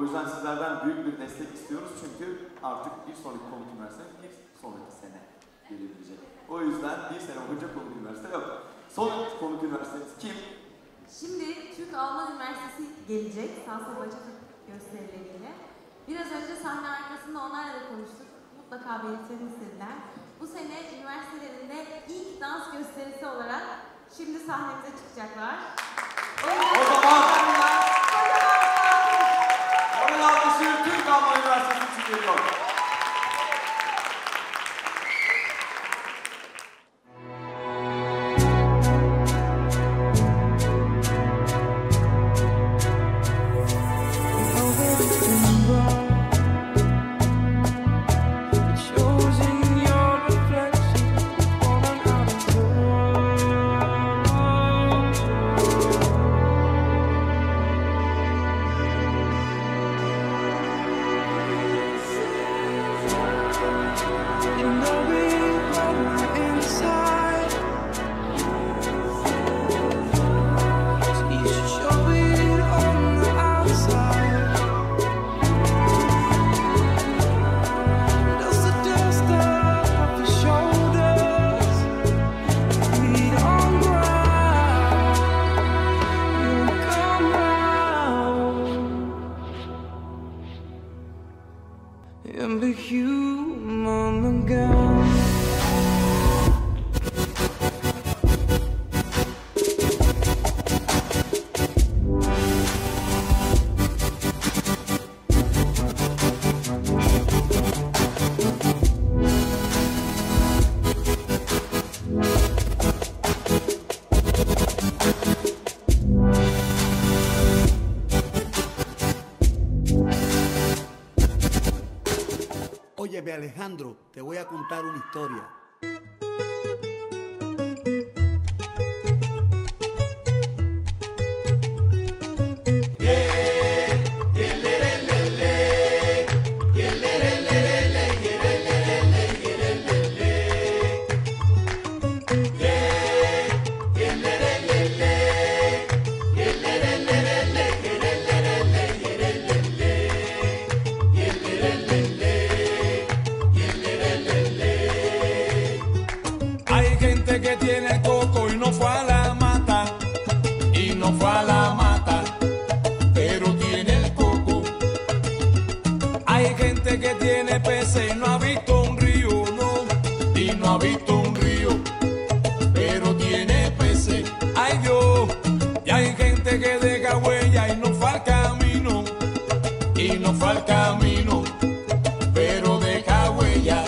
O yüzden sizlerden büyük bir destek istiyoruz çünkü artık bir sonraki konuk üniversite bir sonraki sene gelebilecek. O yüzden bir sene boyunca konuk üniversite yok. Son konuk üniversitemiz kim? Şimdi Türk Alman Üniversitesi gelecek salsa bachata gösterileriyle. Biraz önce sahne arkasında onlarla da konuştuk. Mutlaka belirtelim istediler. And be human again. Ve Alejandro, te voy a contar una historia. Tiene peces no ha visto un río, no, y no ha visto un río, pero tiene peces. Ay Dios, y hay gente que deja huella y no fue al camino, y no fue al camino, pero deja huella.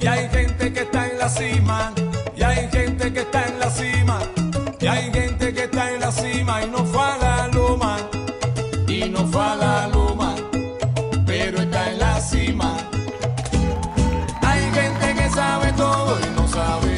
Y hay gente que está en la cima, y hay gente que está en la cima, y hay gente que está en la cima y no fue a la loma, y no fue a la how